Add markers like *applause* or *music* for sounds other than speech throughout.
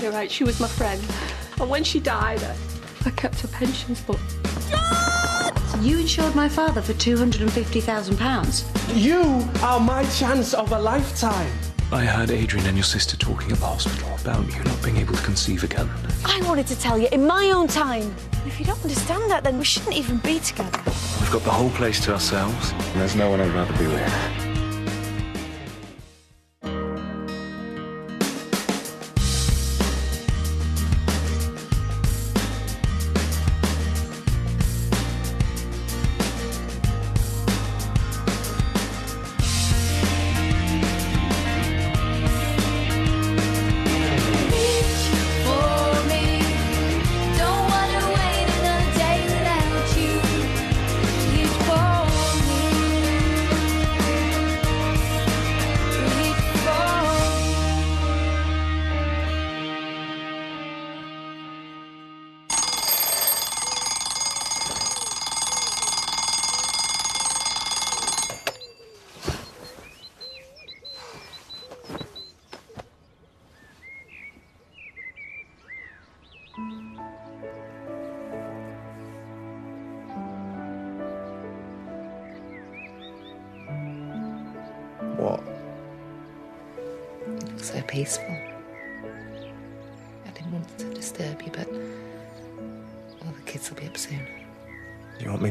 You're right. She was my friend. And when she died, I, I kept her pensions, book. You insured my father for £250,000. You are my chance of a lifetime. I heard Adrian and your sister talking at the hospital about you not being able to conceive again. I wanted to tell you in my own time. If you don't understand that, then we shouldn't even be together. We've got the whole place to ourselves. And there's no one I'd rather be with.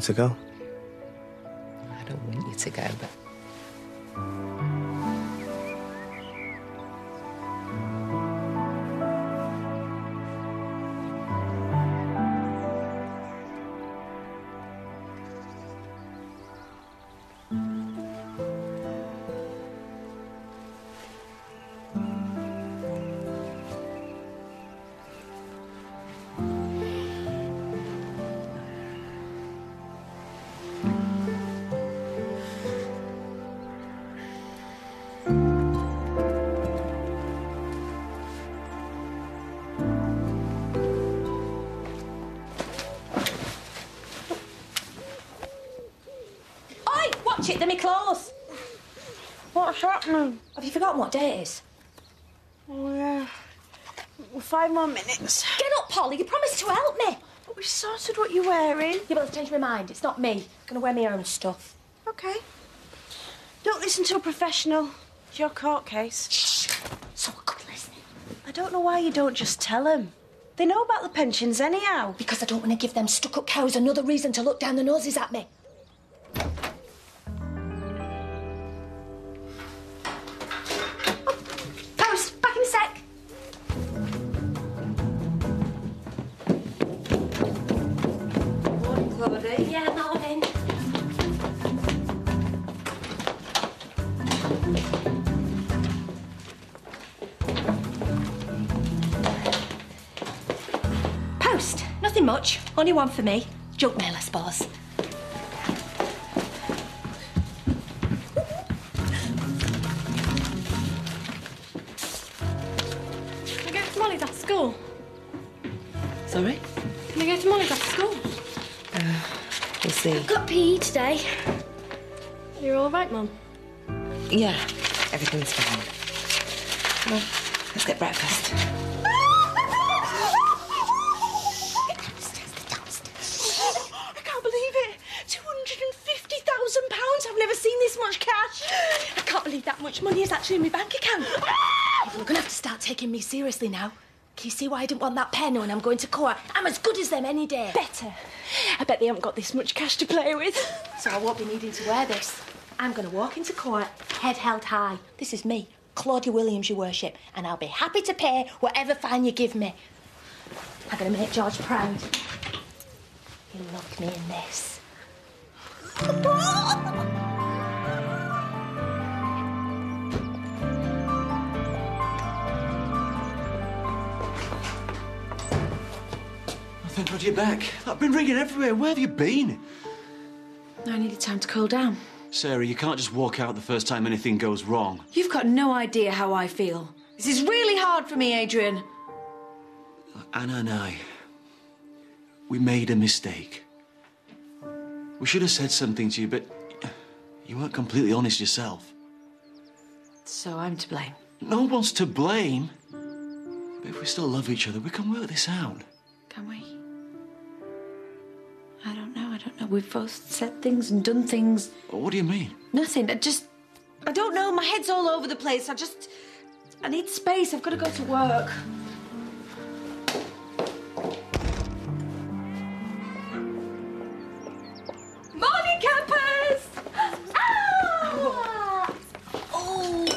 You it, they're me clothes. What's happening? Have you forgotten what day it is? Oh, yeah. Five more minutes. Get up, Polly, you promised to help me. But we sorted what you're wearing. You I've changed my mind. It's not me. I'm gonna wear my own stuff. Okay. Don't listen to a professional. It's your court case. Shh. So good listening. I don't know why you don't just tell them. They know about the pensions anyhow. Because I don't want to give them stuck-up cows another reason to look down their noses at me. Only one for me. Junk mail, I suppose. Can I go to Molly's after school? sorry. Can I go to Molly's after school? Uh, we'll see. Got PE today. You're all right, Mum. Yeah, everything's fine. Come on, let's get breakfast. This much cash. I can't believe that much money is actually in my bank account. Ah! You're gonna have to start taking me seriously now. Can you see why I didn't want that pen when I'm going to court? I'm as good as them any day. Better. I bet they haven't got this much cash to play with. So I won't be needing to wear this. I'm going to walk into court, head held high. This is me, Claudia Williams, your worship, and I'll be happy to pay whatever fine you give me. I'm going to make George proud. He loved me in this. *laughs* You're back. I've been ringing everywhere. Where have you been? I needed time to cool down. Sarah, you can't just walk out the first time anything goes wrong. You've got no idea how I feel. This is really hard for me, Adrian. Anna and I, we made a mistake. We should have said something to you, but you weren't completely honest yourself. So I'm to blame. No one's to blame. But if we still love each other, we can work this out. Can we? I don't know. Don't know. We've both said things and done things. What do you mean? Nothing. I just. I don't know. My head's all over the place. I just. I need space. I've got to go to work. Morning, campers! Ah! Oh.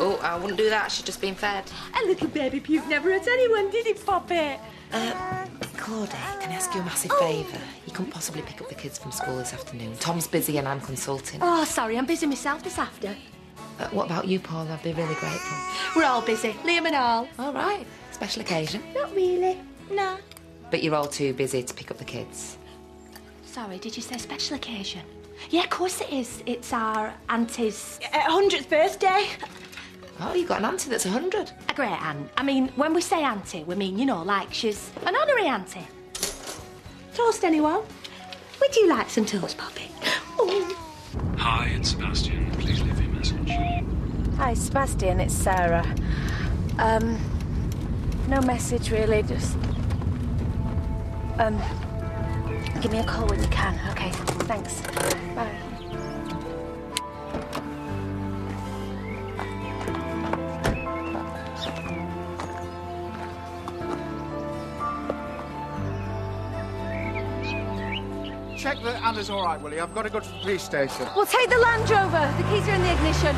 oh, I wouldn't do that. She's just been fed. A little baby puke never hurt anyone, did it, Poppy? Uh, Claudia, can I ask you a massive favour? You couldn't possibly pick up the kids from school this afternoon. Tom's busy and I'm consulting. Oh, sorry, I'm busy myself this after. Uh, what about you, Paul? I'd be really grateful. We're all busy, Liam and all. All right. Special occasion. Not really. No. But you're all too busy to pick up the kids. Sorry, did you say special occasion? Yeah, of course it is. It's our auntie's Uh, 100th birthday. Oh, you've got an auntie that's 100. a great aunt. I mean, when we say auntie, we mean, you know, like she's an honorary auntie. Toast, anyone? Would you like some toast, Poppy? Oh. *gasps* Hi, it's Sebastian. Please leave your message. Hi, Sebastian, it's Sarah. Um, no message really, just. Um, give me a call when you can, okay? Thanks. Bye. Check that uh, Anna's all right, Willie. I've got to go to the police station. We'll take the Land Rover. The keys are in the ignition.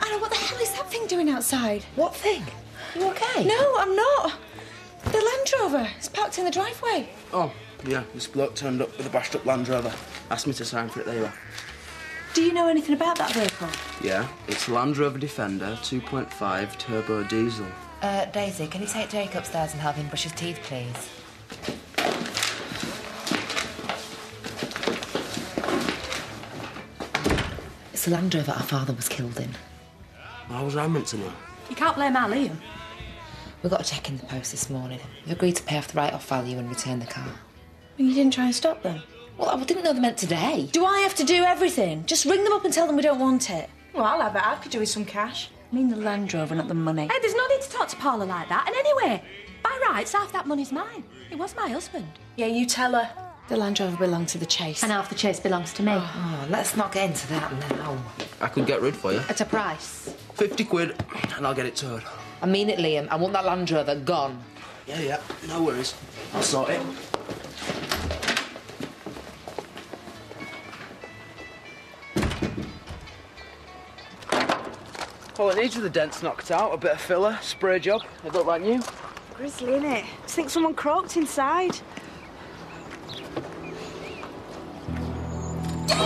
Anna, what the hell is that thing doing outside? What thing? You okay? No, I'm not. The Land Rover. It's parked in the driveway. Oh, yeah, this bloke turned up with a bashed up Land Rover. Asked me to sign for it, there you are. Do you know anything about that vehicle? Yeah, it's Land Rover Defender 2.5 turbo diesel. Uh, Daisy, can you take Jake upstairs and help him brush his teeth, please? It's the Land Rover our father was killed in. How was I meant to know? You can't blame our Liam. We got a check in the post this morning. We've agreed to pay off the write-off value and return the car. You didn't try and stop them. Well, I didn't know they meant today. Do I have to do everything? Just ring them up and tell them we don't want it. Well, I'll have it. I could do with some cash. I mean the Land Rover, not the money. Hey, there's no need to talk to Paula like that. And anyway, by rights, half that money's mine. It was my husband. Yeah, you tell her. The Land Rover belonged to the Chase. And half the chase belongs to me. Oh, let's not get into that now. I could get rid for you. At a price. 50 quid, and I'll get it towed. I mean it, Liam. I want that Land Rover gone. Yeah, yeah, no worries. I'll sort it. Oh, All it needs are the dents knocked out, a bit of filler, spray job. It look like new. Grizzly, innit? I think someone croaked inside. Don't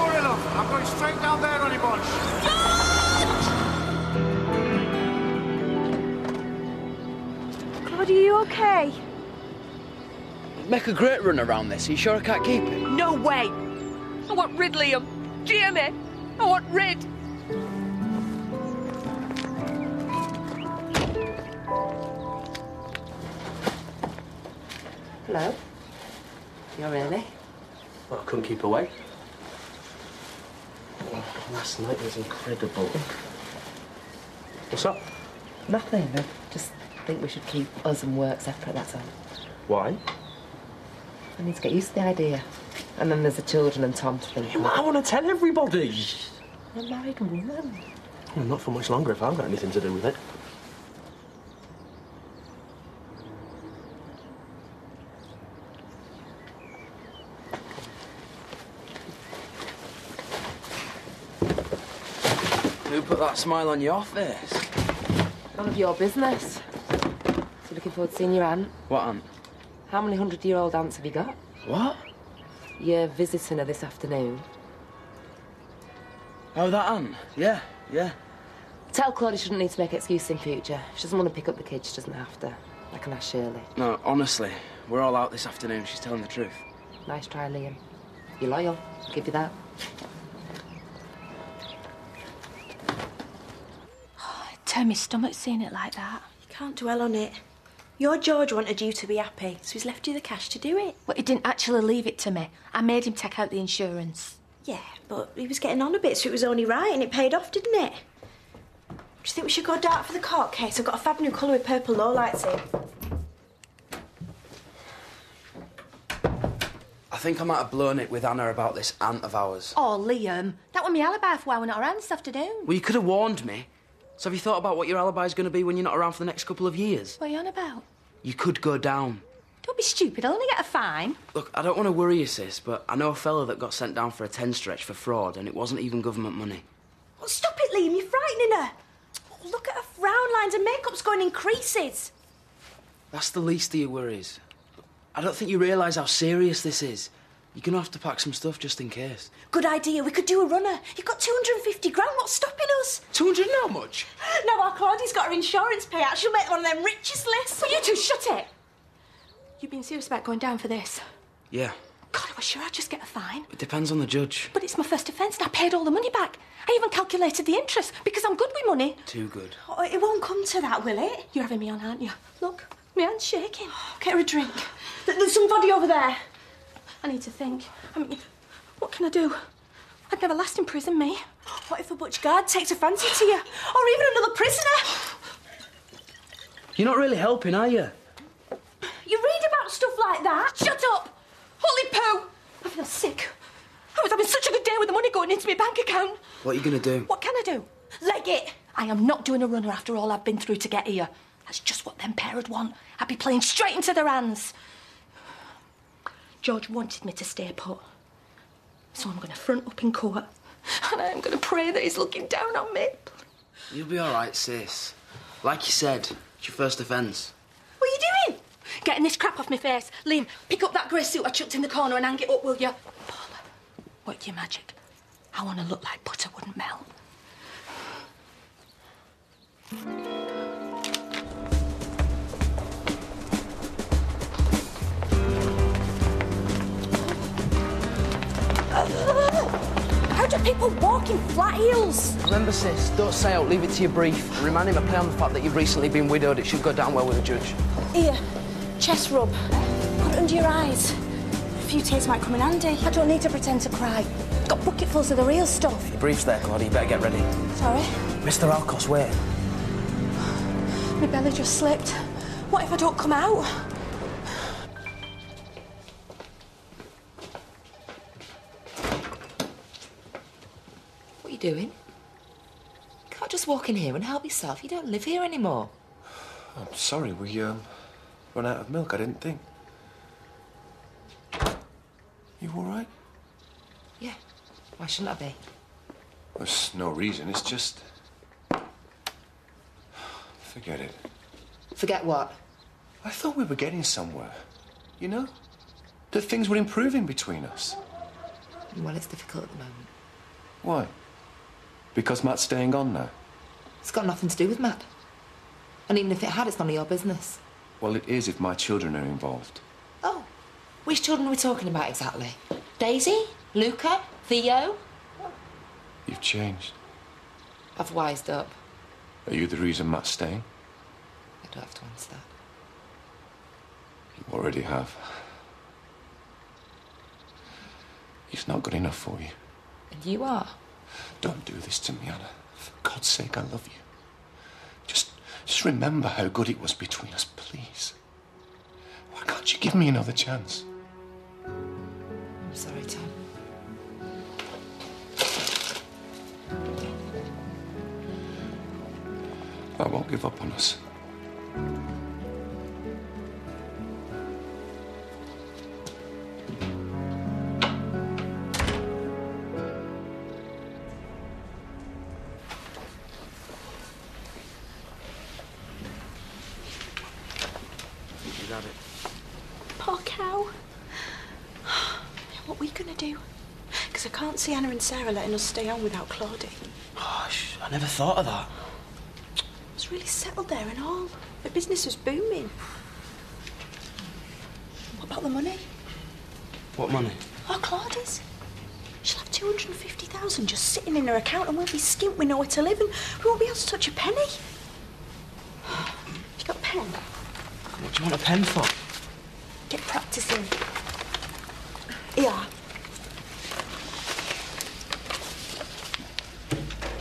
worry, love. I'm going straight down there, Ronnie Bunch. Claudia, are you okay? Make a great run around this. Are you sure I can't keep it? No way. I want Ridley, Liam. Do you? I want rid. Hello? You're really? Well, I couldn't keep away. Oh, last night was incredible. What's up? Nothing. I just think we should keep us and work separate, that's all. Why? I need to get used to the idea. And then there's the children and Tom to think. I want to tell everybody. You're a married woman. Well, not for much longer if I've got anything to do with it. Who put that smile on your face? None of your business. So looking forward to seeing your aunt? What aunt? How many hundred-year-old aunts have you got? What? You're visiting her this afternoon. Oh, that aunt? Yeah, yeah. Tell Claudia she doesn't need to make excuses in future. She doesn't want to pick up the kids, she doesn't have to. I can ask Shirley. No, honestly, we're all out this afternoon. She's telling the truth. Nice try, Liam. You're loyal. I'll give you that. It my stomach seeing it like that. You can't dwell on it. Your George wanted you to be happy, so he's left you the cash to do it. Well, he didn't actually leave it to me. I made him take out the insurance. Yeah, but he was getting on a bit, so it was only right, and it paid off, didn't it? Do you think we should go dark for the court case? I've got a fab new colour with purple lowlights in. I think I might have blown it with Anna about this aunt of ours. Oh, Liam, that was my alibi for why we're not around this afternoon. Well, you could have warned me. So have you thought about what your alibi's going to be when you're not around for the next couple of years? What are you on about? You could go down. Don't be stupid, I'll only get a fine. Look, I don't want to worry you, sis, but I know a fella that got sent down for a 10 stretch for fraud, and it wasn't even government money. Oh, stop it, Liam, you're frightening her. Oh, look at her frown lines, her makeup's going in creases. That's the least of your worries. I don't think you realise how serious this is. You're going to have to pack some stuff just in case. Good idea, we could do a runner. You've got 250 grand, what's stopping us? 200 and how much? Now our Claudie's got her insurance payout, she'll make one of them richest lists. Will you two shut it? You've been serious about going down for this? Yeah, God, I was sure I'd just get a fine. it depends on the judge. But it's my first offence and I paid all the money back. I even calculated the interest because I'm good with money. Too good. Oh, it won't come to that, will it? You're having me on, aren't you? Look, my hand's shaking. Get her a drink. There's somebody over there. I need to think. I mean, what can I do? I'd never last in prison, me. What if a butch guard takes a fancy to you? Or even another prisoner? You're not really helping, are you? You read about stuff like that? Shut up! Holy poo! I feel sick. I was having such a good day with the money going into my bank account. What are you going to do? What can I do? Leg it. I am not doing a runner after all I've been through to get here. That's just what them pair would want. I'd be playing straight into their hands. George wanted me to stay put. So I'm going to front up in court. And I'm going to pray that he's looking down on me. You'll be all right, sis. Like you said, it's your first offence. What are you doing? Getting this crap off my face. Liam, pick up that grey suit I chucked in the corner and hang it up, will you? Paula, work your magic. I want to look like butter wouldn't melt. People walk in flat heels? Remember, sis, don't say out, leave it to your brief. Remind him to play on the fact that you've recently been widowed. It should go down well with the judge. Here, chest rub. Put it under your eyes. A few tears might come in handy. I don't need to pretend to cry. Got bucketfuls of the real stuff. Your brief's there, Claudia. You better get ready. Sorry? Mr. Alcos, wait. My belly just slipped. What if I don't come out? You doing? You can't just walk in here and help yourself. You don't live here anymore. I'm sorry, we um, run out of milk. I didn't think. You all right? Yeah. Why shouldn't I be? There's no reason. It's just. Forget it. Forget what? I thought we were getting somewhere. You know? That things were improving between us. Well, it's difficult at the moment. Why? Because Matt's staying on now? It's got nothing to do with Matt. And even if it had, it's none of your business. Well, it is if my children are involved. Oh, which children are we talking about exactly? Daisy? Luca? Theo? You've changed. I've wised up. Are you the reason Matt's staying? I don't have to answer that. You already have. He's not good enough for you. And you are. Don't do this to me, Anna. For God's sake, I love you. Just, just remember how good it was between us, please. Why can't you give me another chance? I'm sorry, Tom. I won't give up on us. Sarah letting us stay on without Claudie. Gosh, I never thought of that. It's really settled there and all. The business was booming. What about the money? What money? Oh, Claudie's. She'll have 250,000 just sitting in her account and we'll be skint with nowhere to live and we won't be able to touch a penny. Have You got a pen? What do you want a pen for? Get practicing. Yeah.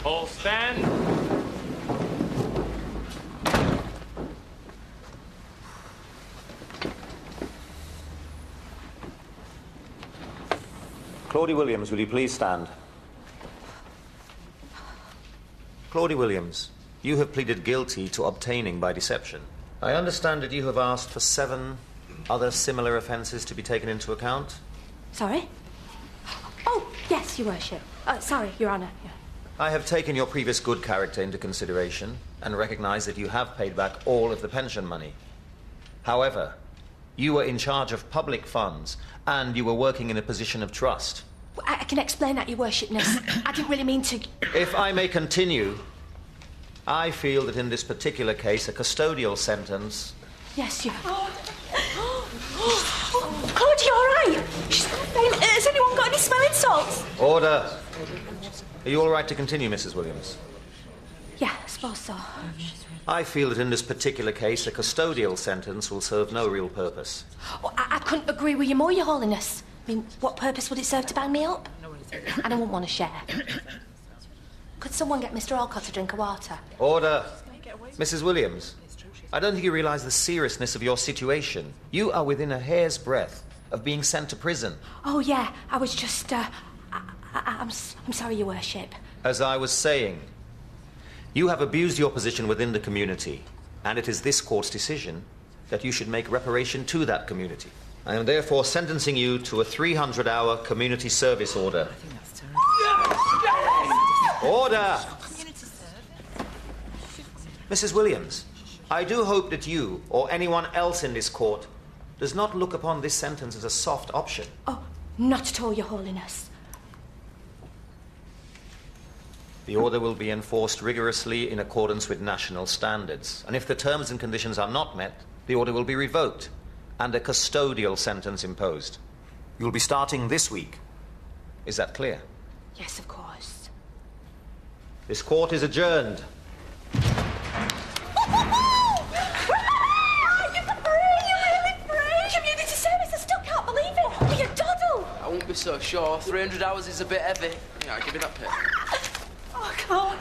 All stand. Claudie Williams, will you please stand? Claudie Williams, you have pleaded guilty to obtaining by deception. I understand that you have asked for seven other similar offences to be taken into account. Sorry? Oh, yes, Your Worship. Uh, sorry, Your Honour. Yeah. I have taken your previous good character into consideration and recognise that you have paid back all of the pension money. However, you were in charge of public funds and you were working in a position of trust. I, I can explain that, Your Worshipness. I didn't really mean to. If I may continue, I feel that in this particular case, a custodial sentence. Yes, Your. *gasps* Claudia, you all right? She's. Has anyone got any smelling salts? Order! Are you all right to continue, Mrs. Williams? Yeah, I suppose so. I feel that in this particular case, a custodial sentence will serve no real purpose. Well, I, I couldn't agree with you more, Your Holiness. I mean, what purpose would it serve to bang me up? And I wouldn't want to share. Could someone get Mr. Alcott a drink of water? Order! Mrs. Williams, I don't think you realise the seriousness of your situation. You are within a hair's breadth of being sent to prison. Oh, yeah, I was just, uh, I, I, I'm, s- I'm sorry, Your Worship. As I was saying, you have abused your position within the community, and it is this court's decision that you should make reparation to that community. I am therefore sentencing you to a 300 hour community service order. Order! Mrs. Williams, I do hope that you or anyone else in this court does not look upon this sentence as a soft option. Oh, not at all, Your Holiness. The order will be enforced rigorously in accordance with national standards. And if the terms and conditions are not met, the order will be revoked and a custodial sentence imposed. You'll be starting this week. Is that clear? Yes, of course. This court is adjourned. Community service, I still can't believe it. Oh, what you doddle? I won't be so sure. 300 hours is a bit heavy. Yeah, give me that pen. Oh, God.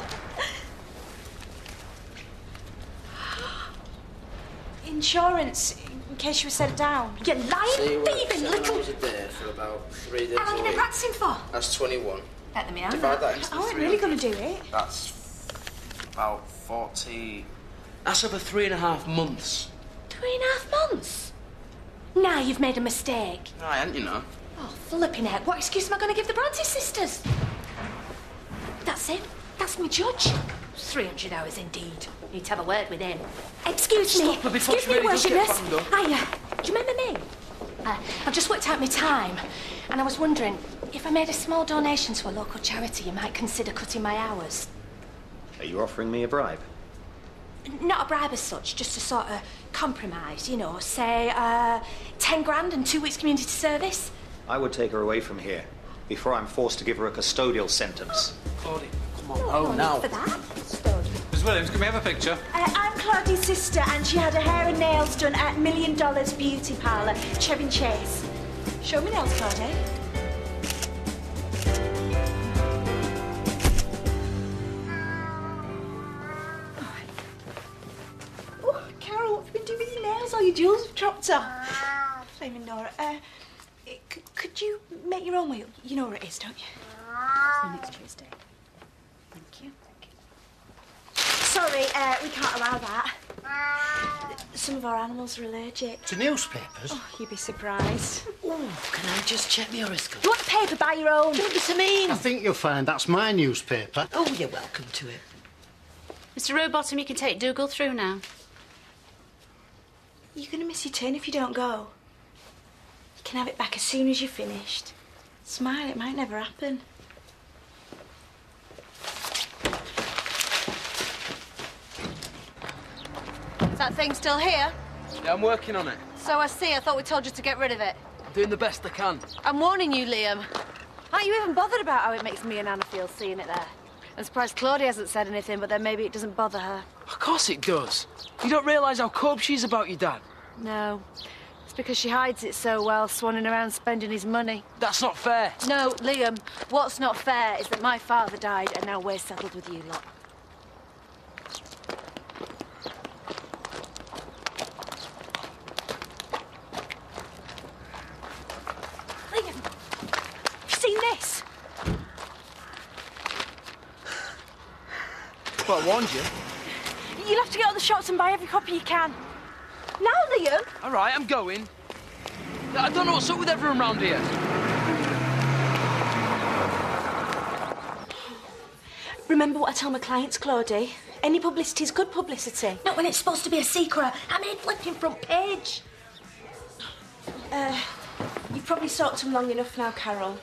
*gasps* Insurance, in case you were set down. You lying, See, work thieving seven little... hours a day for about three days How long have you been practicing for? That's 21. Let me Divide that into I wasn't 300. really going to do it. That's about 40. That's over three and a half months. Three and a half months? Now you've made a mistake. I ain't, you know. Oh, flipping heck. What excuse am I going to give the Bronte sisters? That's it. That's my judge. 300 hours indeed. Need to have a word with him. Excuse me. Stop her before Excuse she me, really does get worshipness. banged. Hiya. Do you remember me? Uh, I've just worked out my time, and I was wondering if I made a small donation to a local charity, you might consider cutting my hours. Are you offering me a bribe? Not a bribe as such, just a sort of compromise, you know, say uh, 10 grand and two weeks community service. I would take her away from here before I'm forced to give her a custodial sentence. Claudie, come on. No, oh, no now. for that. Williams, can we have a picture? Uh, I'm Claudie's sister, and she had her hair and nails done at Million Dollars Beauty Parlour, Chevin Chase. Show me nails, Claudie. Oh, Carol, what have you been doing with your nails? All your jewels have dropped off. Flaming Nora. Uh, could you make your own wheel? You know where it is, don't you? See you next Tuesday. Thank you. Sorry, uh, we can't allow that. Some of our animals are allergic. To newspapers? Oh, you'd be surprised. Oh, can I just check my horoscope? You want the paper? Buy your own. Don't be so mean. I think you'll find that's my newspaper. Oh, you're welcome to it. Mr. Rowbottom, you can take Dougal through now. You're going to miss your turn if you don't go. You can have it back as soon as you're finished. Smile, it might never happen. That thing still here? Yeah, I'm working on it. So I see. I thought we told you to get rid of it. I'm doing the best I can. I'm warning you, Liam. Aren't you even bothered about how it makes me and Anna feel seeing it there? I'm surprised Claudia hasn't said anything, but then maybe it doesn't bother her. Of course it does. You don't realise how cope she is about your dad. No. It's because she hides it so well, swanning around spending his money. That's not fair. No, Liam, what's not fair is that my father died and now we're settled with you lot. Liam, have you seen this? Well, I warned you. You'll have to get on the shops and buy every copy you can. Now, Liam. All right, I'm going. I don't know what's up with everyone around here. Remember what I tell my clients, Claudie? Any publicity is good publicity. Not when it's supposed to be a secret. I mean, flipping front page. Uh, you've probably soaked them long enough now, Carol.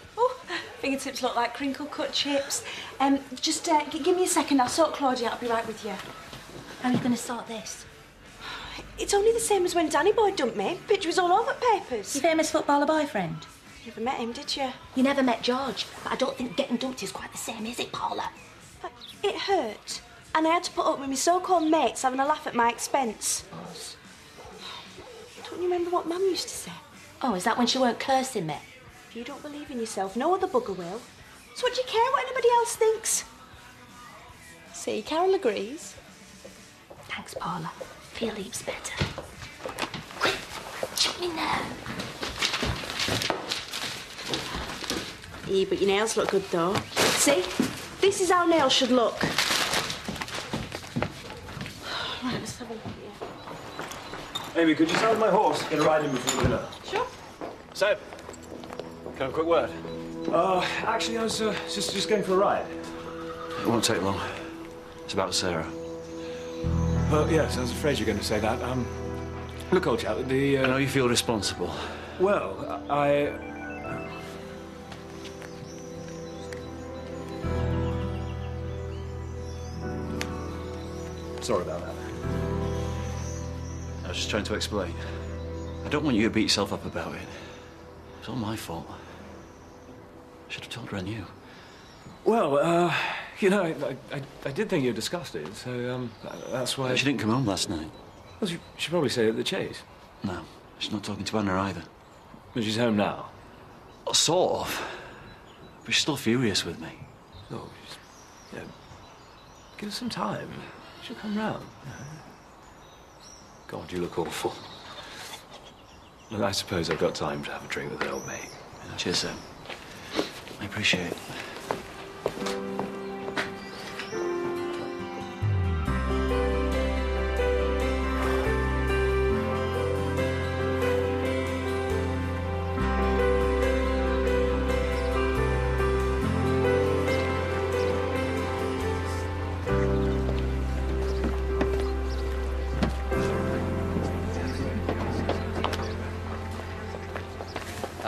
Fingertips look like crinkle cut chips. Um, just uh, g- give me a second. I'll sort Claudia. I'll be right with you. How are you going to sort this? It's only the same as when Danny Boy dumped me. Picture was all over papers. Your famous footballer boyfriend? You Never met him, did you? You never met George, but I don't think getting dumped is quite the same, is it, Paula? It hurt. And I had to put up with my so-called mates having a laugh at my expense. Don't you remember what Mum used to say? Oh, is that when she weren't cursing me? If you don't believe in yourself, no other bugger will. So what do you care what anybody else thinks? See, Carol agrees. Thanks, Paula. Feel heaps better. Quick, me now. Yeah, but your nails look good though. See? This is how nails should look. Right, let's have a look here. Amy, could you tell my horse get a ride in before dinner? Sure. Seb, quick word? Uh, actually, I was uh, just just going for a ride. It won't take long. It's about Sarah. Well, yes, I was afraid you were going to say that. Um, look, old chap, the. Uh... I know you feel responsible. Well, I. Sorry about that. I was just trying to explain. I don't want you to beat yourself up about it. It's all my fault. I should have told her I knew. Well, uh, you know, I, I, I did think you were disgusted, so um, that's why. She didn't come home last night. Well, she should probably say at the chase. No, she's not talking to Anna either. But she's home now. Well, sort of. But she's still furious with me. Oh, she's, yeah, give her some time. She'll come round. God, you look awful. Well, I suppose I've got time to have a drink with the old mate. Cheers, Sam. I appreciate it.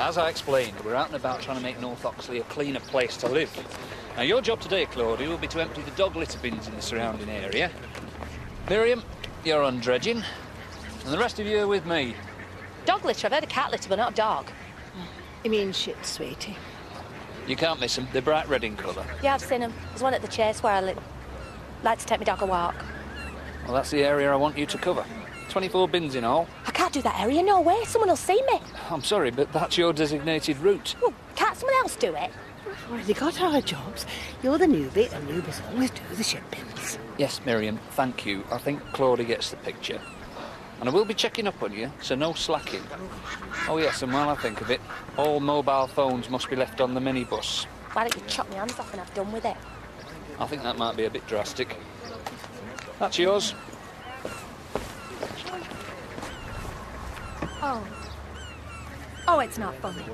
As I explained, we're out and about trying to make North Oxley a cleaner place to live. Now, your job today, Claudia, will be to empty the dog litter bins in the surrounding area. Miriam, you're on dredging. And the rest of you are with me. Dog litter, I've heard of cat litter, but not dog. You mean shit, sweetie? You can't miss them. They're bright red in colour. Yeah, I've seen them. There's one at the chase where I live. Like to take my dog a walk. Well, that's the area I want you to cover. 24 bins in all. I can't do that area, no way. Someone will see me. I'm sorry, but that's your designated route. Well, can't someone else do it? We've already got our jobs. You're the newbie, and newbies always do the shit bins. Yes, Miriam, thank you. I think Claudia gets the picture. And I will be checking up on you, so no slacking. Oh, yes, and while I think of it, all mobile phones must be left on the minibus. Why don't you chop my hands off and I've done with it? I think that might be a bit drastic. That's yours. Oh. Oh, it's not funny.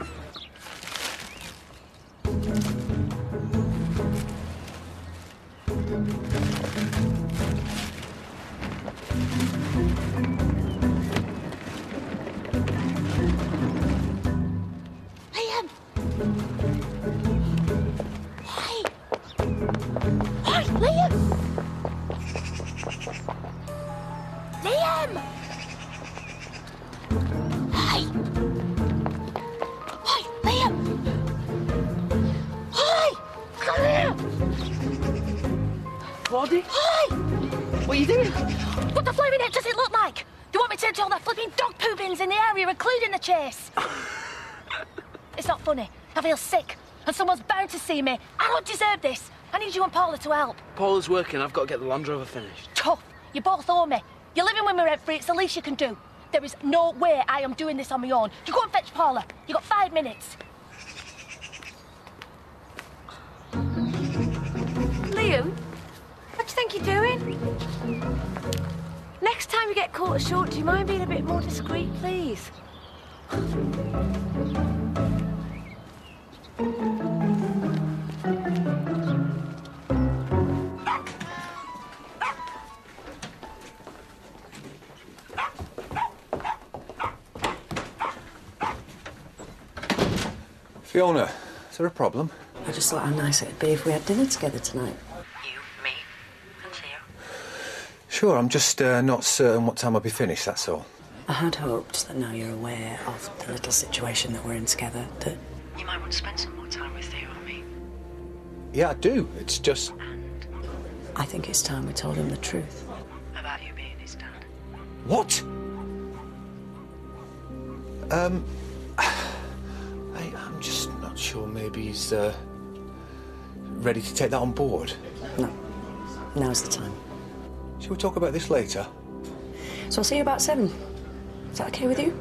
Bound me. I don't deserve this. I need you and Paula to help. Paula's working. I've got to get the Land Rover finished. Tough. You both owe me. You're living with me rent free. It's the least you can do. There is no way I am doing this on my own. You go and fetch Paula. You got five minutes. Liam, what do you think you're doing? Next time you get caught short, do you mind being a bit more discreet, please? Fiona, is there a problem? I just thought how nice it'd be if we had dinner together tonight. You, me, and Theo. Sure, I'm just uh, not certain what time I'll be finished, that's all. I had hoped that now you're aware of the little situation that we're in together, that you might want to spend some more time with Theo and me. Yeah, I do. It's just. I think it's time we told him the truth. About you being his dad. What? Um. *sighs* I, I'm just not sure maybe he's uh, ready to take that on board. No. Now's the time. Shall we talk about this later? So I'll see you about seven. Is that okay with you?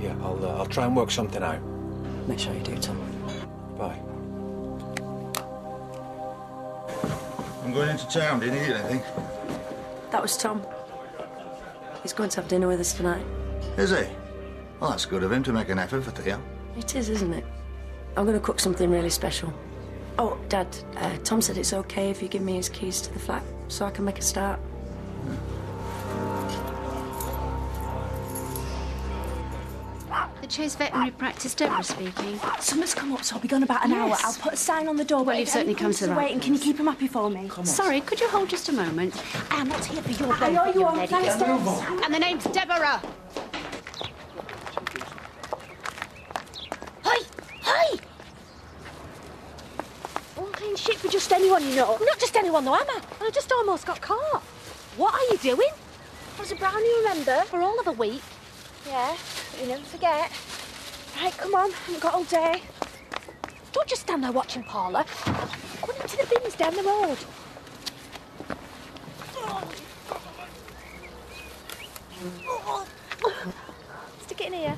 Yeah, I'll, uh, I'll try and work something out. Make sure you do, Tom. Bye. I'm going into town. You need anything? That was Tom. He's going to have dinner with us tonight. Is he? Well, that's good of him to make an effort for Theo. It is, isn't it? I'm going to cook something really special. Oh, Dad, uh, Tom said it's okay if you give me his keys to the flat so I can make a start. The Chase Veterinary Practice, Deborah speaking. Someone's come up, so I'll be gone about an hour. I'll put a sign on the door. Well, but you've certainly come to the comes right waiting, can you keep him happy for me? Sorry, could you hold just a moment? I'm not here for your I benefit, know you young are. Thanks, Go. And the name's Deborah. Hey! Hey! One clean shit for just anyone you know. Not just anyone though, am I? And I just almost got caught. What are you doing? I was a brownie, remember? For all of a week. Yeah, but you never forget. Right, come on, haven't got all day. Don't just stand there watching Paula. Go into the bins down the road. Stick it in here.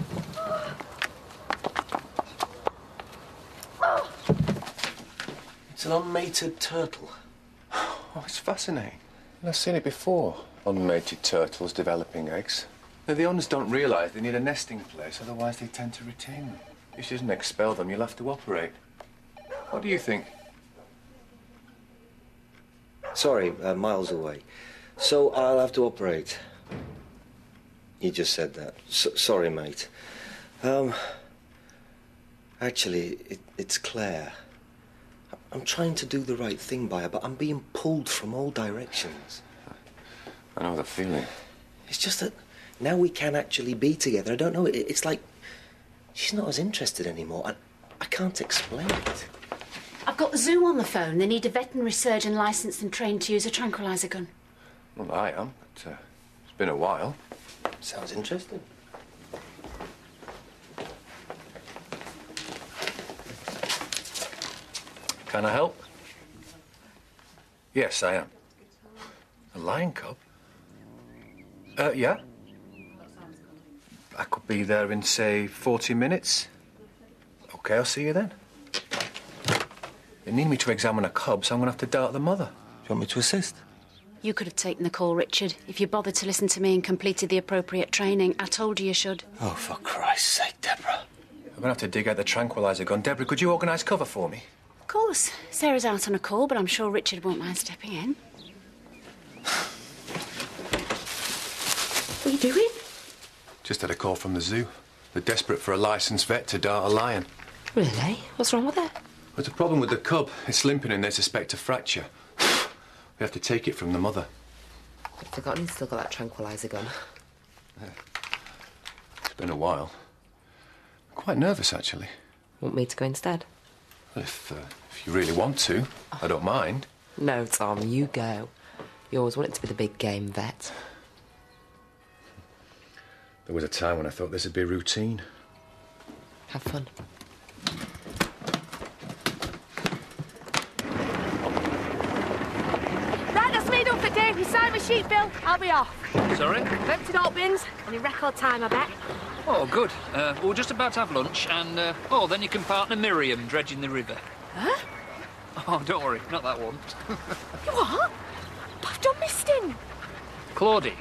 It's an unmated turtle. Oh, it's fascinating. I've seen it before. Unmated turtles developing eggs. The owners don't realise they need a nesting place, otherwise they tend to retain them. This doesn't expel them, you'll have to operate. What do you think? Sorry, uh, miles away. So I'll have to operate. You just said that. Sorry, mate. Um, actually, it, it's Claire. I'm trying to do the right thing by her, but I'm being pulled from all directions. I know the feeling. It's just that now we can actually be together. I don't know. It's like she's not as interested anymore. I, I can't explain it. I've got the zoo on the phone. They need a veterinary surgeon licensed and trained to use a tranquilizer gun. Well, I am, but uh, it's been a while. Sounds interesting. Can I help? Yes, I am. A lion cub? Uh, yeah. I could be there in, say, 40 minutes. Okay, I'll see you then. They need me to examine a cub, so I'm going to have to dart the mother. Do you want me to assist? You could have taken the call, Richard, if you bothered to listen to me and completed the appropriate training. I told you you should. Oh, for Christ's sake, Deborah. I'm going to have to dig out the tranquilizer gun. Deborah, could you organise cover for me? Of course. Sarah's out on a call, but I'm sure Richard won't mind stepping in. What are you doing? Just had a call from the zoo. They're desperate for a licensed vet to dart a lion. Really? What's wrong with it? There's a problem with the cub. It's limping and they suspect a fracture. *sighs* we have to take it from the mother. I'd forgotten he's still got that tranquilizer gun. Yeah. *sighs* It's been a while. I'm quite nervous, actually. Want me to go instead? Well, if, uh, if you really want to, I don't mind. No, Tom, you go. You always wanted to be the big game vet. There was a time when I thought this would be routine. Have fun. Right, that's me done for Dave. You sign my sheet, Bill. I'll be off. Sorry? I've emptied all bins, and in record time, I bet. Oh, good. Uh, we're just about to have lunch, and uh, oh, then you can partner Miriam dredging the river. Huh? Oh, don't worry, not that one. *laughs* What? I've done my stint. Claudie,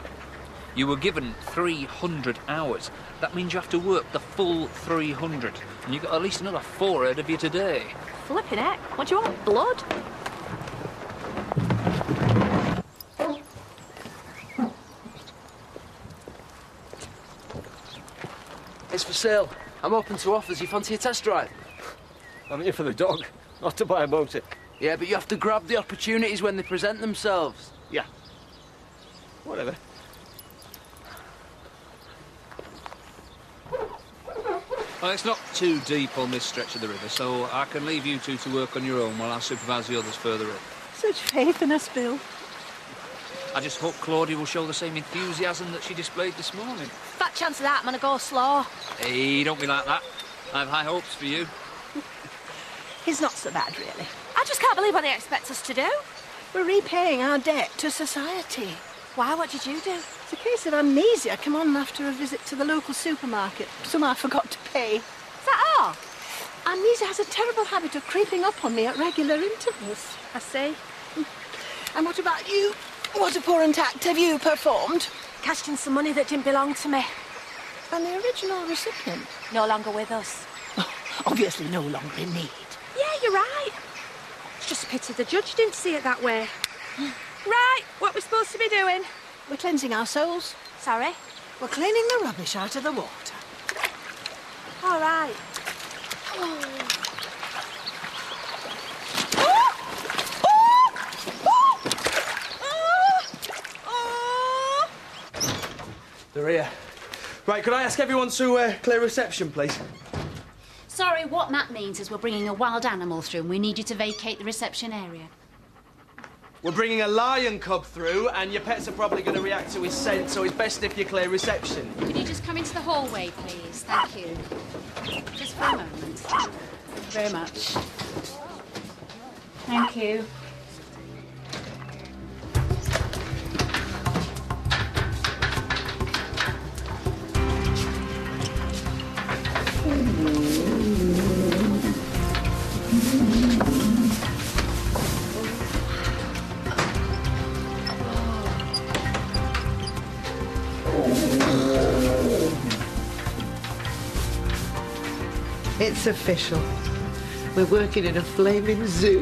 you were given 300 hours. That means you have to work the full 300, and you've got at least another four ahead of you today. Flipping heck. What do you want? Blood? It's for sale. I'm open to offers. You fancy a test drive? I'm here for the dog, not to buy a motor. Yeah, but you have to grab the opportunities when they present themselves. Yeah. Whatever. Well, it's not too deep on this stretch of the river, so I can leave you two to work on your own while I supervise the others further up. Such faith in us, Bill. I just hope Claudia will show the same enthusiasm that she displayed this morning. Fat chance of that, I'm gonna go slow. Hey, don't be like that. I have high hopes for you. *laughs* He's not so bad, really. I just can't believe what they expect us to do. We're repaying our debt to society. Why? What did you do? It's a case of amnesia come on after a visit to the local supermarket. Some I forgot to pay. Is that all? Amnesia has a terrible habit of creeping up on me at regular intervals. I see. And what about you? What abhorrent act have you performed? Cashed in some money that didn't belong to me. And the original recipient? No longer with us. *laughs* Obviously no longer in need. Yeah, you're right. It's just a pity the judge didn't see it that way. *laughs* Right, what we're supposed to be doing? We're cleansing our souls. Sorry? We're cleaning the rubbish out of the water. All right. They're here. Right, could I ask everyone to uh, clear reception, please? Sorry, what that means is we're bringing a wild animal through and we need you to vacate the reception area. We're bringing a lion cub through, and your pets are probably going to react to his scent, so it's best if you clear reception. Could you just come into the hallway, please? Thank you. Just for a moment. Thank you very much. Thank you. It's official. We're working in a flaming zoo.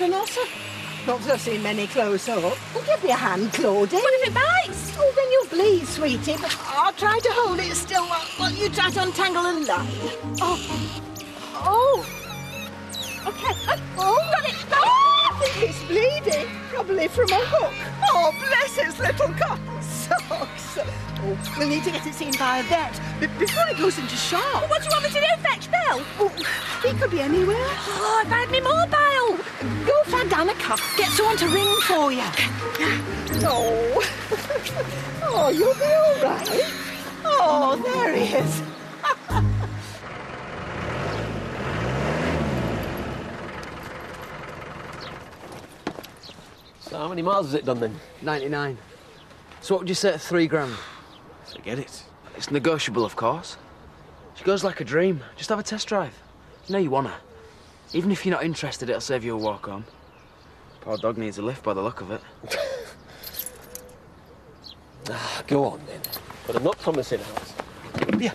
You believe it's an otter? Not that I've seen many close up. Well, give me a hand, Claudie. What if it bites? Oh, then you'll bleed, sweetie. But I'll try to hold it still while, while you try to untangle the line. Oh. Oh. Okay. Oh, oh got it. Oh, I think it's bleeding. Probably from a hook. Oh, bless his little cotton *laughs* socks. Oh, we'll need to get it seen by a vet before it goes into shock. What do you want me to do? Fetch Bill? Oh, he could be anywhere. Oh, if I had me mobile. Go find Anna Cup. Get someone to ring for you. Oh. *laughs* oh, you'll be all right. Oh, there he is. *laughs* So how many miles has it done then? 99. So what would you say at three grand? Forget it. It's negotiable, of course. She goes like a dream. Just have a test drive. You know you want her. Even if you're not interested, it'll save you a walk home. Poor dog needs a lift by the look of it. Ah, go on then. But I'm not promising ours. Yeah.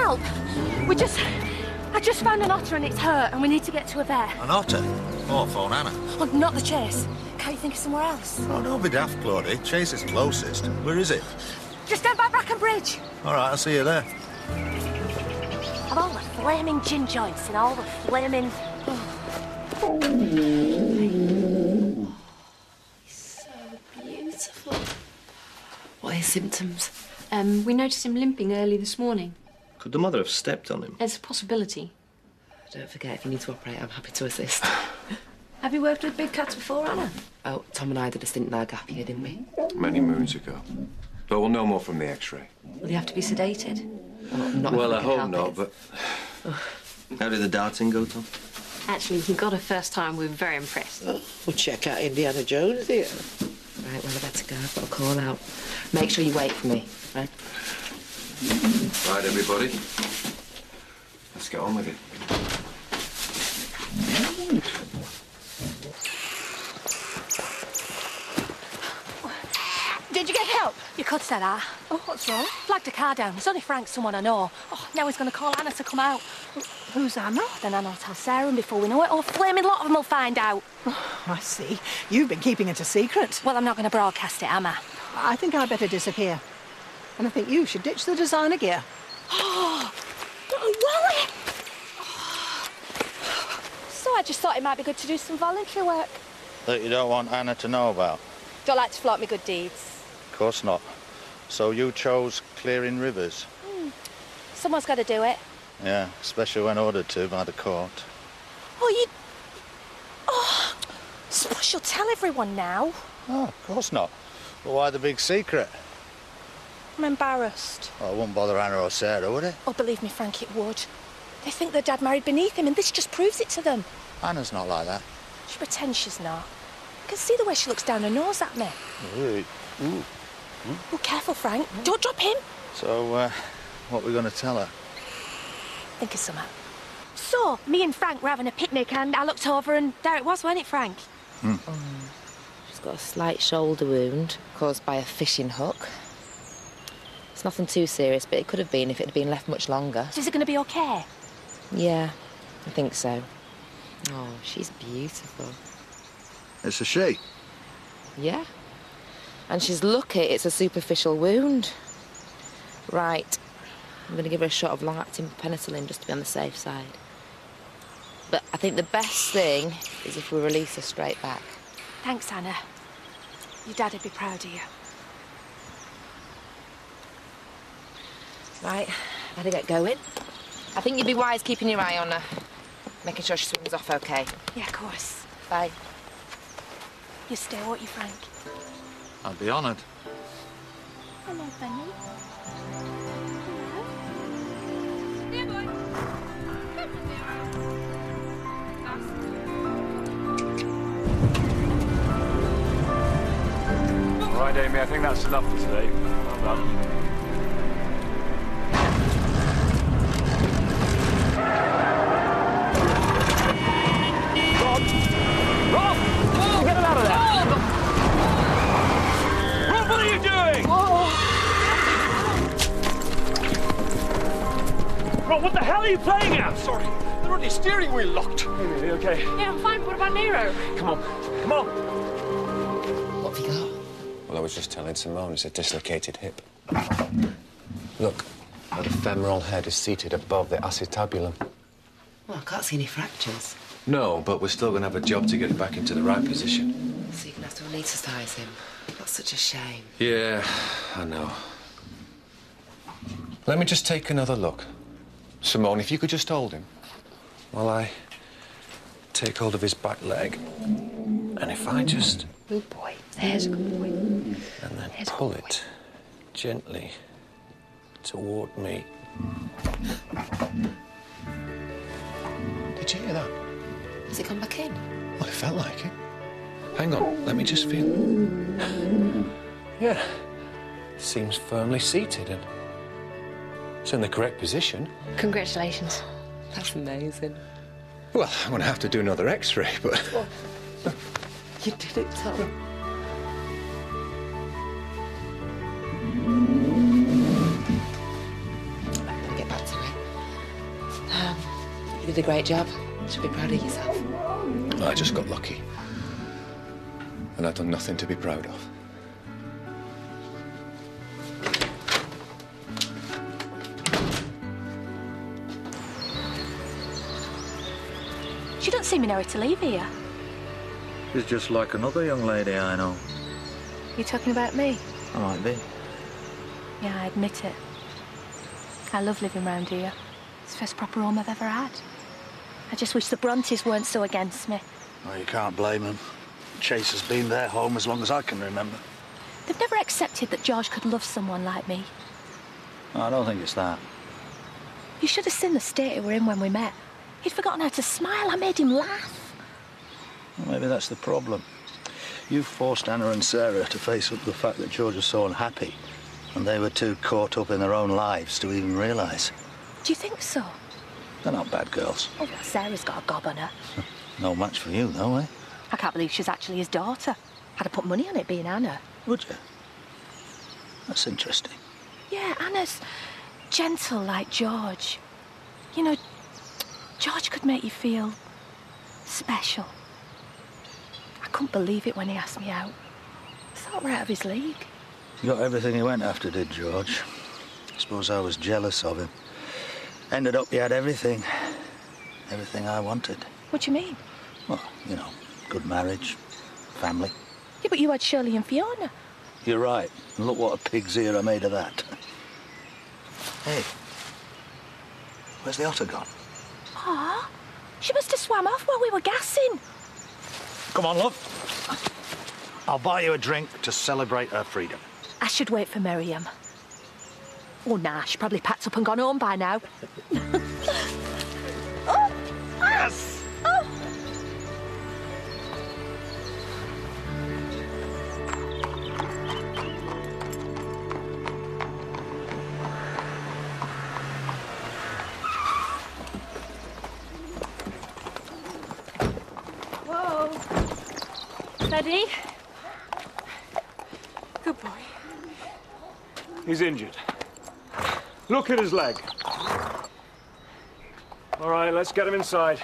Help? We just. I just found an otter and it's hurt, and we need to get to a vet. An otter? Oh, phone Anna. Oh, not the chase. Can't you think of somewhere else? Oh, don't be daft, Claudie. Chase is closest. Where is it? Just down by Bracken Bridge. All right, I'll see you there. Of all the flaming gin joints and all the flaming. Oh. He's So beautiful. What are his symptoms? Um, we noticed him limping early this morning. Could the mother have stepped on him? It's a possibility. Don't forget, if you need to operate, I'm happy to assist. *laughs* Have you worked with big cats before, Anna? Oh, Tom and I did a stint there gap year, didn't we? Many moons ago. But we'll know more from the x-ray. Will he have to be sedated? not well, I hope not, it. but... *sighs* How did the darting go, Tom? Actually, he got a first time. We were very impressed. We'll check out Indiana Jones here. Right, well, I better go. I've got a call out. Make sure you wait for me, right? Right, everybody. Let's get on with it. Did you get help? You could say that. Oh, what's wrong? Flagged a car down. It's only Frank, someone I know. Oh, now he's going to call Anna to come out. Who's Anna? Then Anna will tell Sarah, and before we know it, all flaming lot of them will find out. *sighs* I see. You've been keeping it a secret. Well, I'm not going to broadcast it, am I? I think I'd better disappear. And I think you should ditch the designer gear. *gasps* Oh, Wally! So I just thought it might be good to do some voluntary work. That you don't want Anna to know about? Don't like to flaunt my good deeds. Of course not. So you chose clearing rivers? Hmm. Someone's got to do it. Yeah, especially when ordered to by the court. Oh, you... Oh, suppose you'll tell everyone now. Oh, of course not. But why the big secret? I'm embarrassed. Well, it wouldn't bother Anna or Sarah, would it? Oh, believe me, Frank, it would. They think their dad married beneath him, and this just proves it to them. Anna's not like that. She pretends she's not. I can see the way she looks down her nose at me. Ooh. Ooh. Oh, careful, Frank. Don't drop him. So, uh, what are we going to tell her? Think of something. So, me and Frank were having a picnic, and I looked over, and there it was, wasn't it, Frank? Hmm. She's got a slight shoulder wound caused by a fishing hook. It's nothing too serious, but it could have been if it had been left much longer. So is it going to be okay? Yeah, I think so. Oh, she's beautiful. It's a she. Yeah. And she's lucky it's a superficial wound. Right. I'm going to give her a shot of long-acting penicillin just to be on the safe side. But I think the best thing is if we release her straight back. Thanks, Anna. Your dad'd be proud of you. Right, better get going. I think you'd be wise keeping your eye on her. Making sure she swims off okay. Yeah, of course. Bye. You stay, won't you, Frank? I'd be honoured. Hello, Benny. All right, Amy, I think that's enough for today. Well done. What the hell are you playing at? Sorry, the bloody steering wheel locked. Amy, are you okay? Yeah, I'm fine. What about Nero? Come on, come on. What have you got? Well, I was just telling Simone it's a dislocated hip. Look, how the femoral head is seated above the acetabulum. Well, I can't see any fractures. No, but we're still going to have a job to get it back into the right position. So you're going to have to anaesthetise him. That's such a shame. Yeah, I know. Let me just take another look. Simone, if you could just hold him while I take hold of his back leg. And if I just. Good boy. There's a good boy. And then pull it gently toward me. Did you hear that? Has it come back in? Well, it felt like it. Hang on, let me just feel. Yeah. Seems firmly seated and it's in the correct position. Congratulations. That's amazing. Well, I'm going to have to do another x ray, but. *laughs* You did it, Tom. Let me get back to it. Um, you did a great job. You should be proud of yourself. I just got lucky. And I've done nothing to be proud of. She don't seem in a hurry to leave here. She's just like another young lady I know. You talking about me? I might be. Yeah, I admit it. I love living round here. It's the first proper home I've ever had. I just wish the Brontes weren't so against me. Well, you can't blame them. Chase has been their home as long as I can remember. They've never accepted that George could love someone like me. I don't think it's that. You should have seen the state we were in when we met. He'd forgotten how to smile. I made him laugh. Well, maybe that's the problem. You forced Anna and Sarah to face up to the fact that George was so unhappy, and they were too caught up in their own lives to even realise. Do you think so? They're not bad girls. Oh, well, Sarah's got a gob on her. *laughs* No match for you, though, eh? I can't believe she's actually his daughter. I'd have put money on it being Anna. Would you? That's interesting. Yeah, Anna's gentle like George. You know, George could make you feel special. I couldn't believe it when he asked me out. I thought we're out of his league. Got everything he went after, did George? I suppose I was jealous of him. Ended up he had everything. Everything I wanted. What do you mean? Well, you know, good marriage, family. Yeah, but you had Shirley and Fiona. You're right. And look what a pig's ear I made of that. Hey, where's the otter gone? Ah, she must have swam off while we were gassing. Come on, love. I'll buy you a drink to celebrate her freedom. I should wait for Miriam. Oh, nah, she probably packed up and gone home by now. oh, *laughs* yes! Whoa. Steady. Good boy. He's injured. Look at his leg. All right, let's get him inside.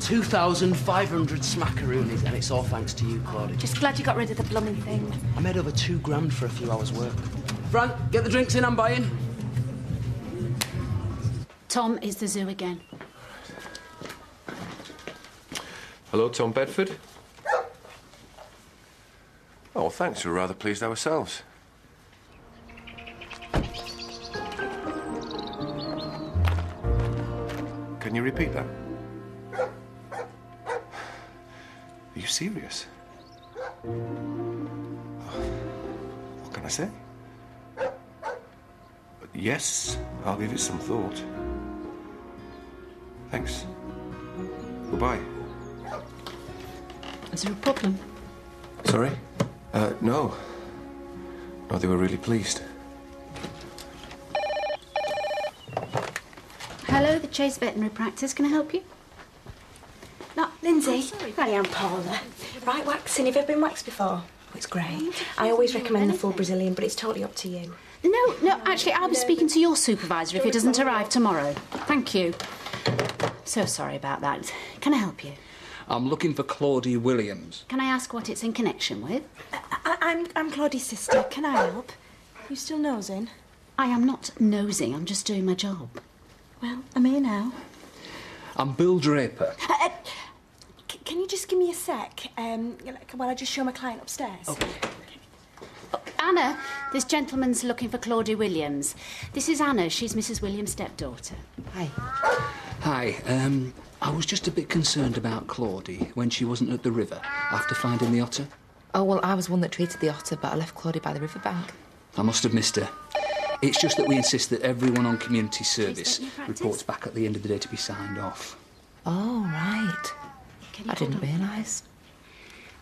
2,500 smackaroonies, and it's all thanks to you, Claudia. Just glad you got rid of the blooming thing. I made over two grand for a few hours' work. Frank, get the drinks in, I'm buying. Tom is the zoo again. Hello, Tom Bedford. Oh, thanks. We're rather pleased ourselves. Can you repeat that? Are you serious? What can I say? Yes, I'll give it some thought. Thanks. Goodbye. Is there a problem? Sorry? Uh, no. No, they were really pleased. Hello, the Chase Veterinary Practice. Can I help you? No, Lindsay. Sorry, I am Paula. Right, waxing. Have you ever been waxed before? Oh, it's great. I always recommend the full Brazilian, but it's totally up to you. No, no, actually, I'll be speaking to your supervisor if he doesn't arrive tomorrow. Thank you. So sorry about that. Can I help you? I'm looking for Claudia Williams. Can I ask what it's in connection with? I, I'm, I'm Claudie's sister. Can I help? You still nosing? I am not nosing, I'm just doing my job. Well, I'm here now. I'm Bill Draper. Uh, uh, c- can you just give me a sec um, like, while I just show my client upstairs? Anna, this gentleman's looking for Claudia Williams. This is Anna. She's Mrs. Williams' stepdaughter. Hi. Hi, um, I was just a bit concerned about Claudie when she wasn't at the river after finding the otter. Oh, well, I was one that treated the otter, but I left Claudia by the riverbank. I must have missed her. It's just that we insist that everyone on community service reports back at the end of the day to be signed off. Oh, right. I didn't realise.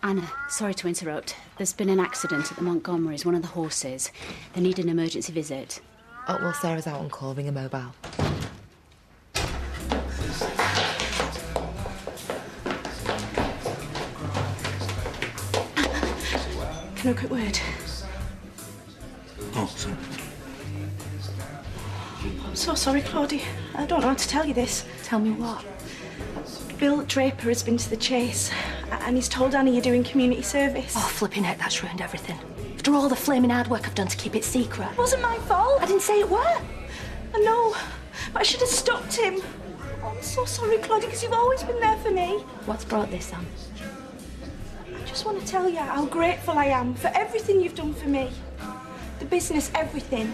Anna, sorry to interrupt. There's been an accident at the Montgomerys, one of the horses. They need an emergency visit. Oh, well, Sarah's out on call. Ring a mobile. Can I have a quick word? Oh, sorry. so sorry, Claudie. I don't know how to tell you this. Tell me what? Bill Draper has been to the chase, and he's told Annie you're doing community service. Oh, flipping heck, that's ruined everything. After all the flaming hard work I've done to keep it secret. It wasn't my fault. I didn't say it were. I know, but I should have stopped him. Oh, I'm so sorry, Claudie, because you've always been there for me. What's brought this on? I just want to tell you how grateful I am for everything you've done for me. The business, everything.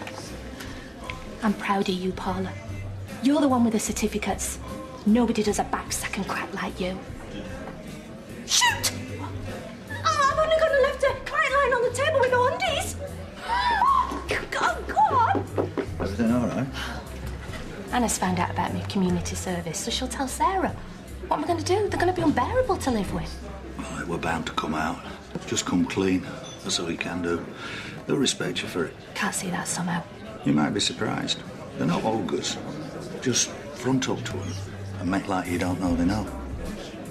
I'm proud of you, Paula. You're the one with the certificates. Nobody does a back second crap like you. Shoot! Oh, I've only got a left a client line on the table with no undies. *gasps* Go, go on. Everything all right? Anna's found out about me community service, so she'll tell Sarah. What am I going to do? They're going to be unbearable to live with. Well, it were bound to come out. Just come clean. That's all you can do. They'll respect you for it. Can't see that somehow. You might be surprised. They're not ogres. Just front up to them and make like you don't know they know.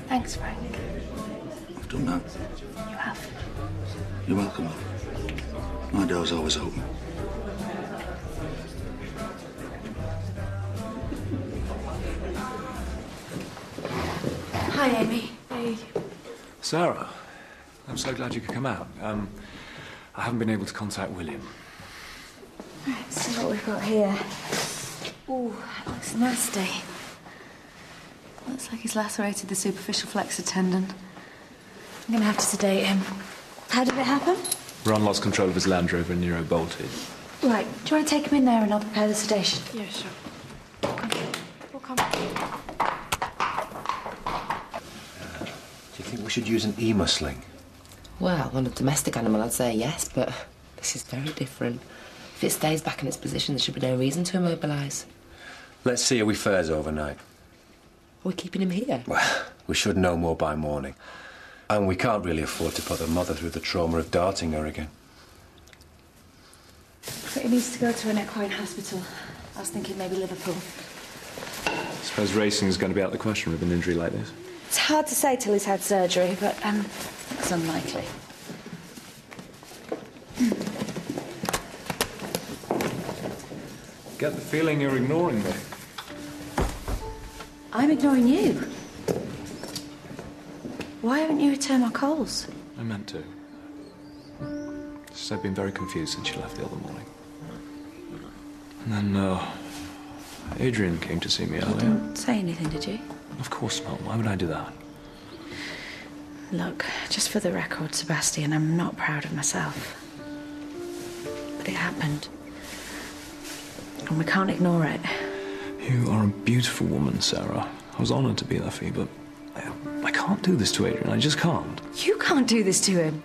Thanks, Frank. I've done that. You have. You're welcome, love. My door's always open. Hi, Amy. Hey. Sarah, I'm so glad you could come out. Um, I haven't been able to contact William. Let's see what we've got here. Ooh, that looks nasty. Looks like he's lacerated the superficial flexor tendon. I'm gonna have to sedate him. How did it happen? Ron lost control of his Land Rover and Nero bolted. Right, do you want to take him in there and I'll prepare the sedation? Yeah, sure. We'll come. Do you think we should use an Ehmer sling? Well, on a domestic animal, I'd say yes, but this is very different. If it stays back in its position, there should be no reason to immobilise. Let's see how he fares overnight. Are we keeping him here? Well, we should know more by morning. And we can't really afford to put the mother through the trauma of darting her again. But he needs to go to an equine hospital. I was thinking maybe Liverpool. I suppose racing is going to be out of the question with an injury like this. It's hard to say till he's had surgery, but um, it's unlikely. Get the feeling you're ignoring me. I'm ignoring you. Why haven't you returned my calls? I meant to. I've been very confused since you left the other morning. And then, uh, Adrian came to see me earlier. Didn't say anything, did you? Of course not. Why would I do that? Look, just for the record, Sebastian, I'm not proud of myself. But it happened. And we can't ignore it. You are a beautiful woman, Sarah. I was honoured to be there for you, but I, I can't do this to Adrian. I just can't. You can't do this to him.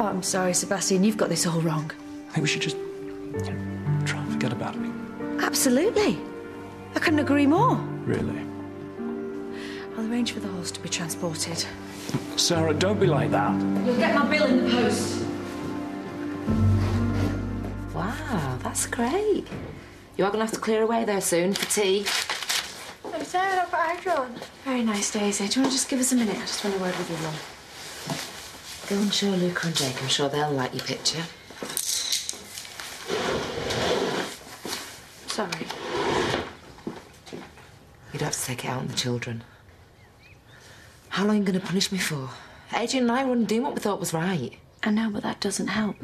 Oh, I'm sorry, Sebastian. You've got this all wrong. I think we should just you know, try and forget about it. Absolutely. I couldn't agree more. Really. I'll arrange for the horse to be transported. Sarah, don't be like that. You'll get my bill in the post. Wow, that's great. You are going to have to clear away there soon for tea. I'm Sarah up at Adron. Very nice, Daisy. Do you want to just give us a minute? I just want a word with your mum. Go and show Luca and Jake. I'm sure they'll like your picture. Sorry. You'd have to take it out on the children. How long are you going to punish me for? Adrian and I were not doing what we thought was right. I know, but that doesn't help.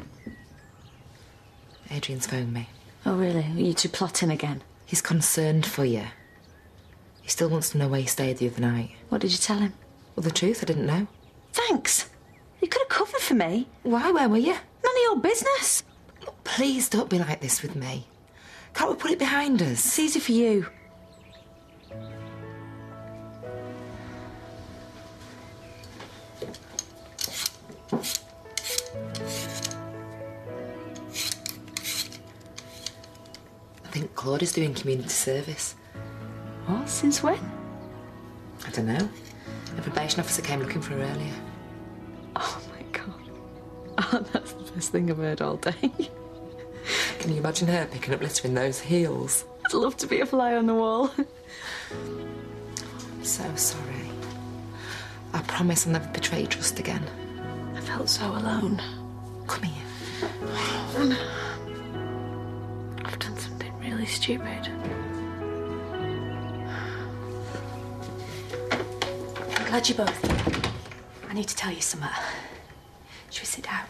Adrian's phoned me. Oh, really? Are you two plotting again? He's concerned for you. He still wants to know where you stayed the other night. What did you tell him? Well, the truth, I didn't know. Thanks. You could have covered for me. Why? Where were you? None of your business. Look, Please don't be like this with me. Can't we put it behind us? It's easy for you. I think Claude is doing community service. What? Since when? I don't know. A probation officer came looking for her earlier. Oh my god. *laughs* Oh, that's the best thing I've heard all day. *laughs* Can you imagine her picking up litter in those heels? I'd love to be a fly on the wall. I'm *laughs* so sorry. I promise I'll never betray trust again. I felt so alone. Come here. And I've done something really stupid. I'm glad you're both. I need to tell you something. Should we sit down?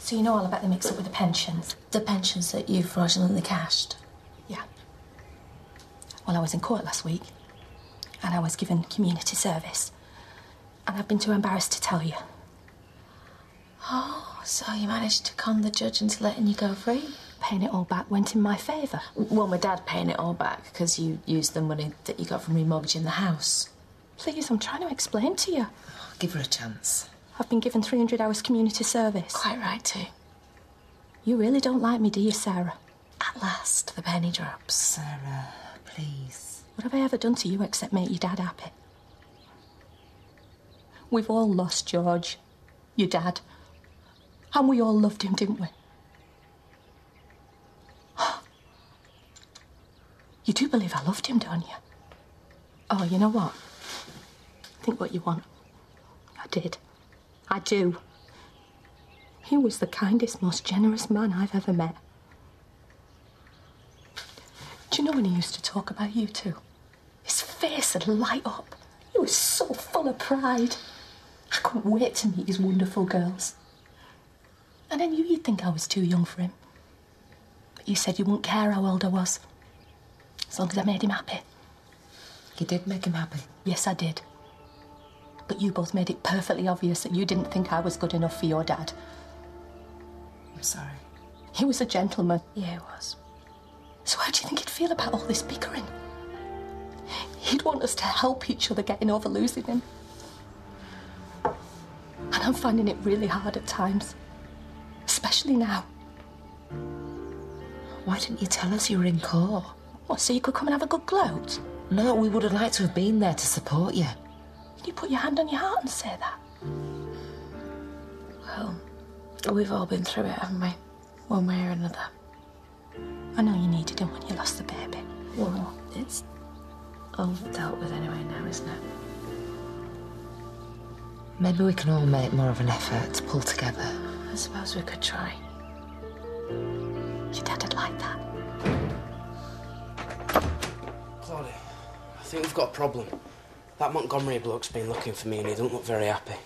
So you know all about the mix-up with the pensions? The pensions that you've fraudulently cashed. Well, I was in court last week, and I was given community service. And I've been too embarrassed to tell you. Oh, so you managed to con the judge into letting you go free? Paying it all back went in my favour. Well, my dad paying it all back because you used the money that you got from remortgaging the house. Please, I'm trying to explain to you. Give her a chance. I've been given 300 hours community service. Quite right, too. You really don't like me, do you, Sarah? At last, the penny drops. Sarah, please. What have I ever done to you except make your dad happy? We've all lost George, your dad. And we all loved him, didn't we? *gasps* You do believe I loved him, don't you? Oh, you know what? Think what you want. I did. I do. He was the kindest, most generous man I've ever met. Do you know when he used to talk about you two? His face would light up. He was so full of pride. I couldn't wait to meet his wonderful girls. And I knew you'd think I was too young for him. But you said you wouldn't care how old I was. As long as I made him happy. You did make him happy? Yes, I did. But you both made it perfectly obvious that you didn't think I was good enough for your dad. I'm sorry. He was a gentleman. Yeah, he was. So how do you think he'd feel about all this bickering? He'd want us to help each other getting over losing him. And I'm finding it really hard at times. Especially now. Why didn't you tell us you were in court? What, so you could come and have a good gloat? No, we would have liked to have been there to support you. You put your hand on your heart and say that. Well, we've all been through it, haven't we? One way or another. I know you needed him when you lost the baby. Well, it's all dealt with anyway now, isn't it? Maybe we can all make more of an effort to pull together. I suppose we could try. Your dad would like that. Claudia, I think we've got a problem. That Montgomery bloke's been looking for me and he don't look very happy.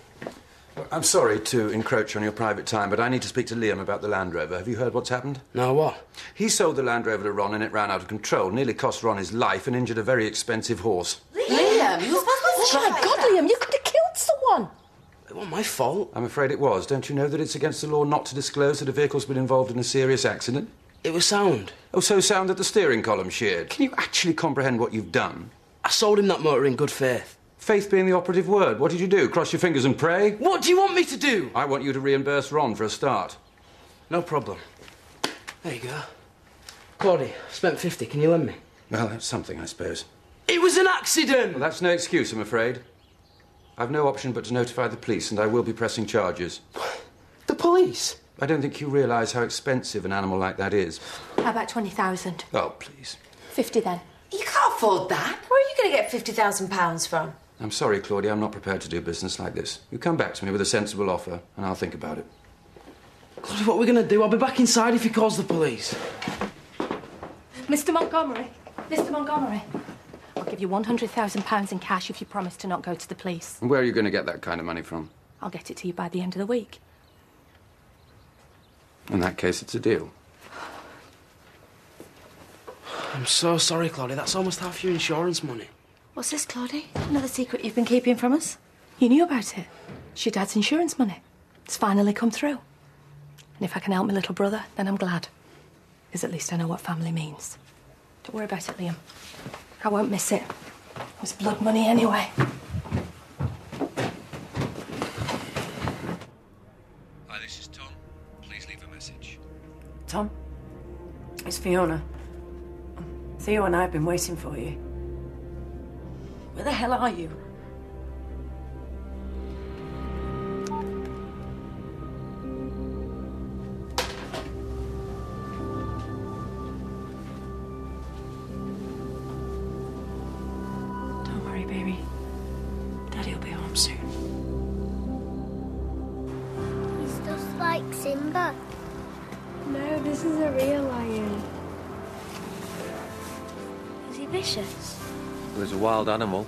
I'm sorry to encroach on your private time, but I need to speak to Liam about the Land Rover. Have you heard what's happened? No, what? He sold the Land Rover to Ron and it ran out of control, nearly cost Ron his life and injured a very expensive horse. Liam, you Oh my God, Liam, you could have killed someone. It wasn't my fault. I'm afraid it was. Don't you know that it's against the law not to disclose that a vehicle's been involved in a serious accident? It was sound. Oh, so sound that the steering column sheared. Can you actually comprehend what you've done? I sold him that motor in good faith. Faith being the operative word. What did you do? Cross your fingers and pray? What do you want me to do? I want you to reimburse Ron for a start. No problem. There you go. Claudia, I spent 50. Can you lend me? Well, that's something, I suppose. It was an accident! Well, that's no excuse, I'm afraid. I've no option but to notify the police, and I will be pressing charges. The police? I don't think you realise how expensive an animal like that is. How about 20,000? Oh, please. 50 then. You can't afford that. Where are you going to get £50,000 from? I'm sorry, Claudia, I'm not prepared to do business like this. You come back to me with a sensible offer, and I'll think about it. Claudia, what are we going to do? I'll be back inside if he calls the police. Mr. Montgomery. Mr. Montgomery. I'll give you £100,000 in cash if you promise to not go to the police. And where are you going to get that kind of money from? I'll get it to you by the end of the week. In that case, it's a deal. I'm so sorry, Claudia. That's almost half your insurance money. What's this, Claudie? Another secret you've been keeping from us? You knew about it. It's your dad's insurance money. It's finally come through. And if I can help my little brother, then I'm glad. Because at least I know what family means. Don't worry about it, Liam. I won't miss it. It was blood money anyway. Hi, this is Tom. Please leave a message. Tom? It's Fiona. Theo and I have been waiting for you. Where the hell are you? Don't worry, baby. Daddy will be home soon. He's just like Simba. No, this is a real lion. Is he vicious? It a wild animal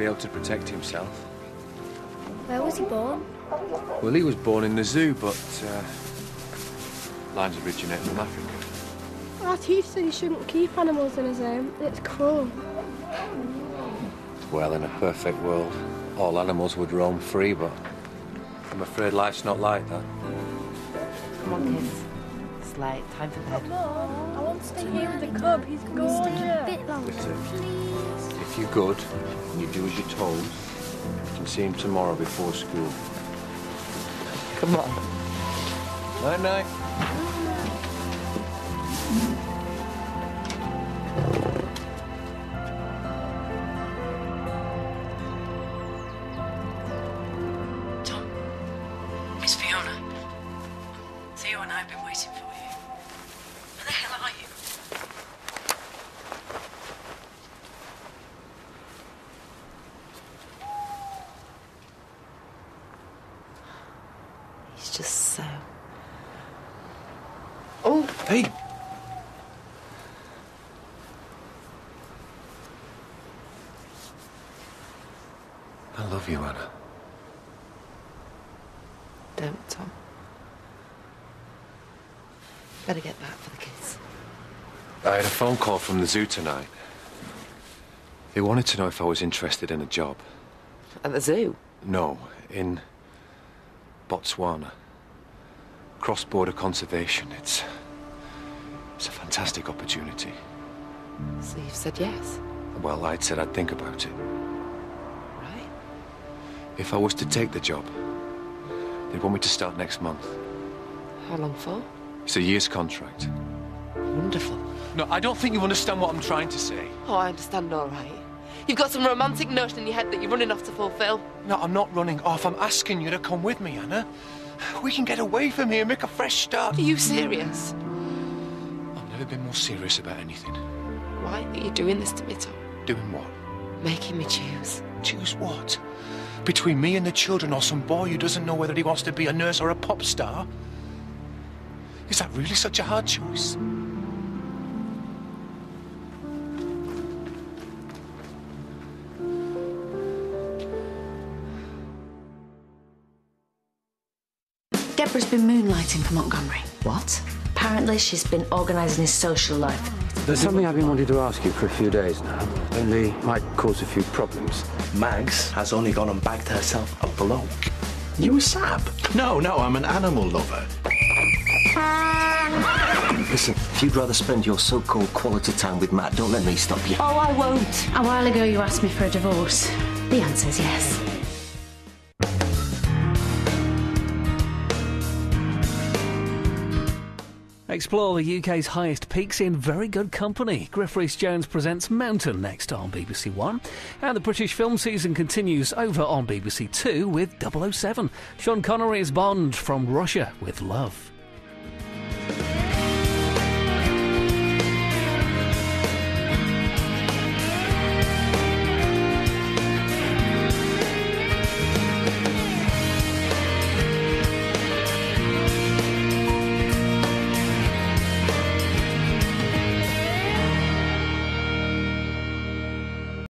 be able to protect himself. Where was he born? Well, he was born in the zoo, but uh, lions originate from Africa. Our teacher said you shouldn't keep animals in a zoo. It's cruel. Well, in a perfect world, all animals would roam free, but I'm afraid life's not like that. Come on, kids. It's late. Time for bed. Mom, I want to stay here with the cub. He's gorgeous. Listen, if you're good and you do as you're told, you can see him tomorrow before school. Come on. Night phone call from the zoo tonight. They wanted to know if I was interested in a job. At the zoo? No, in Botswana. Cross-border conservation. It's it's a fantastic opportunity. So you've said yes? Well, I'd said I'd think about it. Right. If I was to take the job, they'd want me to start next month. How long for? It's a year's contract. Wonderful. No, I don't think you understand what I'm trying to say. Oh, I understand all right. You've got some romantic notion in your head that you're running off to fulfill. No, I'm not running off. I'm asking you to come with me, Anna. We can get away from here and make a fresh start. Are you serious? I've never been more serious about anything. Why are you doing this to me, Tom? Doing what? Making me choose. Choose what? Between me and the children or some boy who doesn't know whether he wants to be a nurse or a pop star? Is that really such a hard choice? Deborah's been moonlighting for Montgomery. What? Apparently, she's been organising his social life. There's something I've been wanting to ask you for a few days now. Only might cause a few problems. Mags has only gone and bagged herself a bloke. You a sap? No, no, I'm an animal lover. Listen, if you'd rather spend your so-called quality time with Matt, don't let me stop you. Oh, I won't. A while ago, you asked me for a divorce. The answer's yes. Explore the UK's highest peaks in very good company. Griff Rhys Jones presents Mountain next on BBC One. And the British film season continues over on BBC Two with 007. Sean Connery is Bond from Russia with Love.